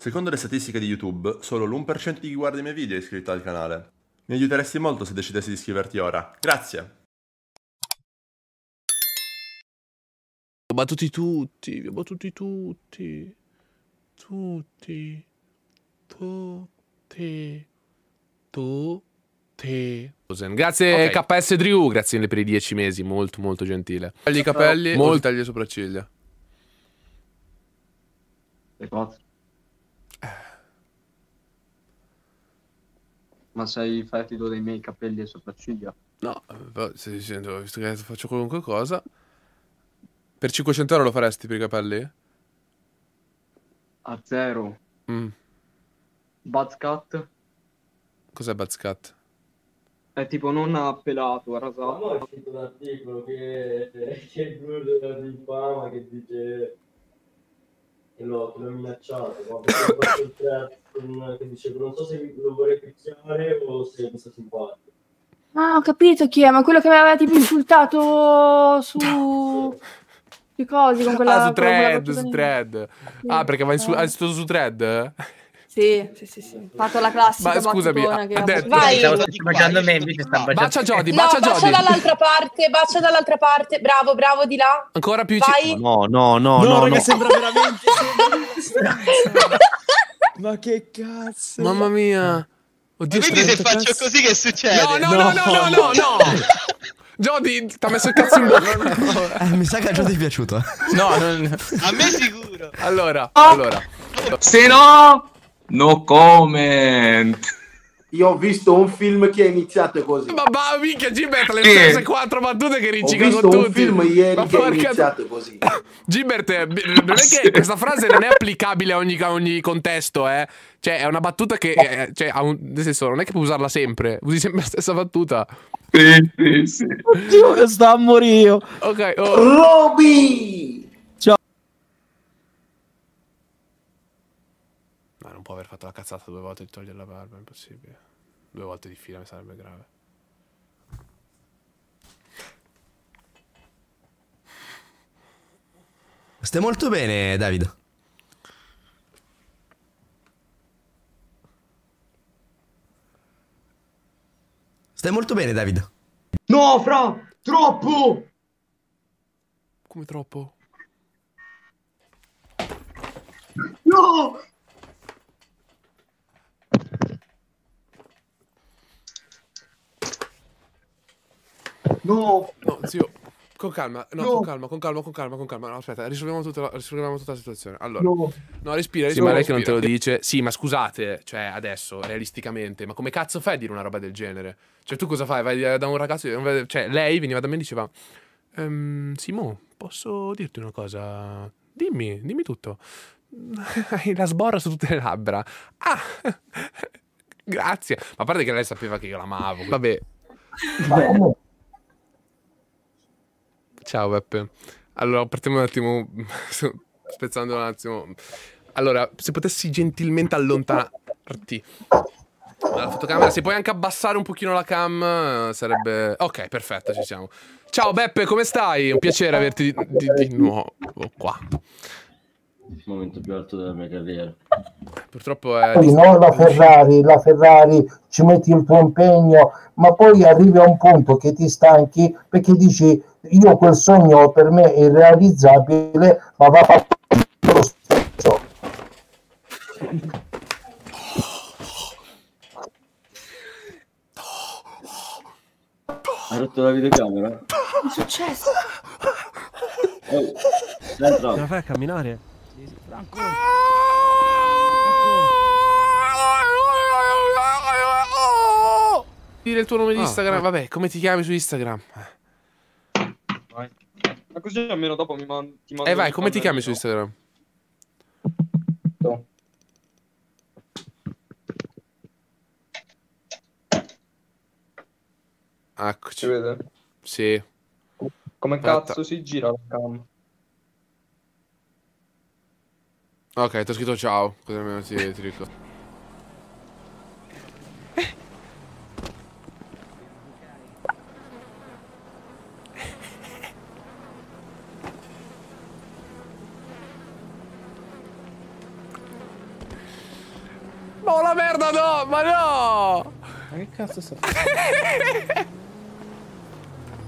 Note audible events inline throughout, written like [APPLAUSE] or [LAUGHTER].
Secondo le statistiche di YouTube, solo l'1% di chi guarda i miei video è iscritto al canale. Mi aiuteresti molto se decidessi di iscriverti ora. Grazie! Ho battuti tutti, vi ho battuti tutti. Tutti. Tutti. Tutti. Grazie Ok. KS Drew, grazie mille per i 10 mesi, molto molto gentile. Tagli i capelli o Molto- tagli le sopracciglia? Sei pazzo? Ma sei fetido dei miei capelli e sopracciglia? No, però si sento, visto che faccio qualunque cosa. Per 500 euro lo faresti per i capelli? A zero. Mm. Buzz cut Cos'è Buzzcat? è tipo non appelato, Ma rasato. no, è scritto un articolo che, che di Fama che dice che lo, che l'ho minacciato, ma perché ho fatto il thread con- che dice non so se lo vorrei picchiare o se mi sta simpatico. Ah, ho capito chi è, ma quello che mi aveva tipo insultato su... [LAUGHS] Sui cosi con quella... ah, su thread, su thread. Sì. Ah, perché vai su, Eh. hai stato su thread? Sì, sì, sì, sì. Ho fatto la classica Ma scusami, ha- che detto- Vai. Stavo baciando me, invece sta baciando Bacia Jody, No, bacia bacia Jody. dall'altra parte, bacia dall'altra parte. Bravo, bravo di là. Ancora più Vai. No, no, no, No, no, raga, no. sembra veramente. [LAUGHS] Ma che cazzo? Mamma mia. Oddio, Quindi se faccio cazzo. così che succede? No, no, no, no, no, no, no. Jody, ti ha messo il cazzo in bocca. Eh, mi sa che a Giorgio è piaciuto. No, non... A me sicuro. Allora, allora. Se no, no comment. Io ho visto un film che è iniziato così. Ma va, minchia, Gilbert, le stesse quattro battute che Ho riccica visto con un tutti. film ieri Ma che è porca- iniziato così. [COUGHS] Gilbert, eh, non è che questa frase non è applicabile a ogni, a ogni contesto, eh. Cioè, è una battuta che. eh, cioè, ha un, nel senso, non è che puoi usarla sempre. Usi sempre la stessa battuta. Sì, sì, sì. Oddio, sta a morire. Ok, oh. Roby! Ma non può aver fatto la cazzata due volte di togliere la barba, è impossibile. Due volte di fila mi sarebbe grave. Stai molto bene, Davide. Stai molto bene, Davide. No, fra! Troppo! Come troppo? No! No! No, zio. Con calma, no, No. con calma, con calma, con calma, con calma. No, aspetta, risolviamo tutta la, risolviamo tutta la situazione. Allora, No! no, respira, Sì, respira. ma lei che non te lo dice. Sì, ma scusate, cioè, adesso, realisticamente, ma come cazzo fai a dire una roba del genere? Cioè, tu cosa fai? Vai da un ragazzo, cioè, lei veniva da me e diceva, ehm, Simo, posso dirti una cosa? Dimmi, dimmi tutto. [LAUGHS] Hai la sborra su tutte le labbra. Ah, [LAUGHS] grazie. Ma a parte che lei sapeva che io l'amavo. Vabbè. Ciao Beppe. Allora, partiamo un attimo, [LAUGHS] spezzando un attimo. Allora, se potessi gentilmente allontanarti dalla fotocamera, se puoi anche abbassare un pochino la cam, sarebbe... Ok, perfetto, ci siamo. Ciao Beppe, come stai? Un piacere averti di, di- di nuovo qua. Il momento più alto della mia carriera. Purtroppo è... Poi no, la Ferrari, la Ferrari ci metti il tuo impegno, ma poi arrivi a un punto che ti stanchi perché dici io quel sogno per me è irrealizzabile, ma va fatto lo stesso. Hai rotto la videocamera? Che è successo? Oh, entrato. Ce la fai a camminare? Dire il tuo nome di Ah, Instagram. ah. Vabbè, come ti chiami su Instagram? Vai. Ma così almeno dopo mi mando. Ti mando Eh vai, come ti chiami su. Instagram? Eccoci. Si vede? Sì. Come Aspetta. cazzo si gira la cam? Ok, ti ho scritto ciao. Così almeno ti, ti ricordo. Ma ho la merda no, ma no! Ma che cazzo sta facendo?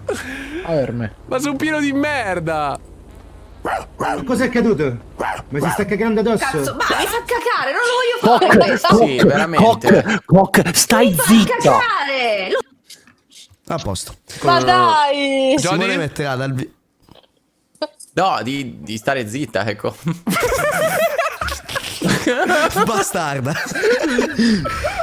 [LAUGHS] Averme. Ma sono pieno di merda! Ma Cos'è accaduto? Ma si sta cagando addosso? Cazzo, ma mi fa cacare, non lo voglio fare questo. Sì, veramente. Coc, stai Mi fa zitta. cacare. Lo- A posto. Ma dai! Simone metterà dal vi- No, di, di stare zitta, ecco. [LAUGHS] Bastarda. [LAUGHS]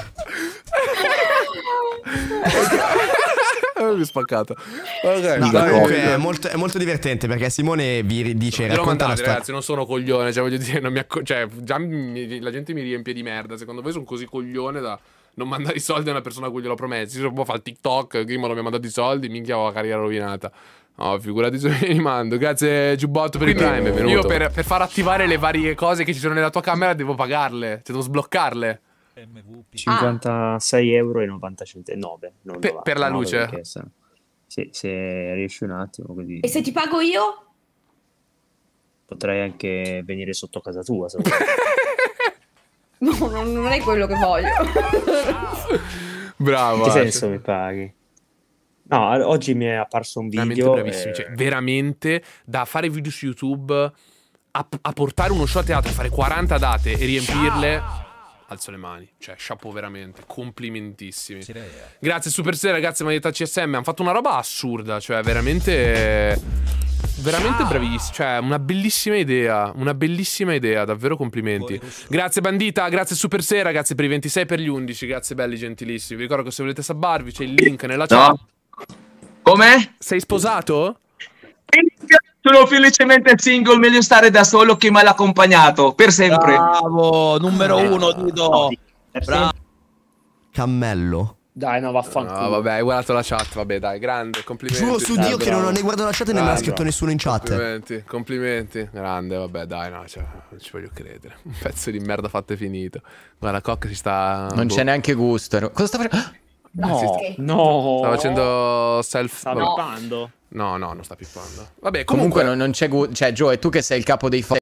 mi ho spaccato. Ok, No, comunque è molto, è molto divertente perché Simone vi dice Glielo racconta mandate, storia. ragazzi, non sono coglione, cioè voglio dire, non mi acco- cioè, già mi- la gente mi riempie di merda. Secondo voi sono così coglione da non mandare i soldi a una persona a cui glielo prometti? Se può fare il TikTok, Grimo non mi ha mandato i soldi, minchia ho la carriera rovinata. No, figurati se [LAUGHS] me li mando. Grazie Giubbotto per il Quindi Prime, benvenuto. io Io per, per far attivare le varie cose che ci sono nella tua camera devo pagarle, cioè devo sbloccarle. 56 euro e 90 centesimi. 9, non Per- 90, per la 9 luce? Sì, se riesci un attimo così E se ti pago io? potrei anche venire sotto casa tua. se vuoi. [LAUGHS] No, non non è quello che voglio. [LAUGHS] Bravo. In che senso mi paghi? No, oggi mi è apparso un Veramente video. bravissimi. eh, Cioè, veramente da fare video su YouTube a, a portare uno show a teatro, fare 40 date e riempirle. Alzo le mani, cioè, chapeau veramente, complimentissimi. Grazie Super Sera, ragazzi, Maglietta CSM. Hanno fatto una roba assurda, cioè, veramente. Veramente bravissimi. Cioè, una bellissima idea. Una bellissima idea, davvero complimenti. Grazie Bandita, grazie Super Sera, grazie per i 26 per gli 11. Grazie belli, gentilissimi. Vi ricordo che se volete sabbarvi c'è il link nella chat. No. Come? Sei sposato? Sono felicemente single, meglio stare da solo che mal accompagnato, per sempre. Bravo, numero uno, Dido. Bravo. Cammello. Dai, no, vaffanculo. No, vabbè, hai guardato la chat, vabbè, dai, grande, complimenti. Giuro su Dai, Dio che non ho né guardato la chat né me l'ha scritto nessuno in chat. Complimenti, complimenti. Grande, vabbè, dai, no, cioè, non ci voglio credere. Un pezzo di merda fatto e finito. Guarda, Cock si sta... Non boh. c'è neanche gusto. Cosa sta facendo? No, no. Sta facendo self... Sta vabbè. pippando? No, no, non sta pippando. Vabbè, Comunque comunque... non, non c'è gusto. Cioè, Joe, tu che sei il capo dei fo-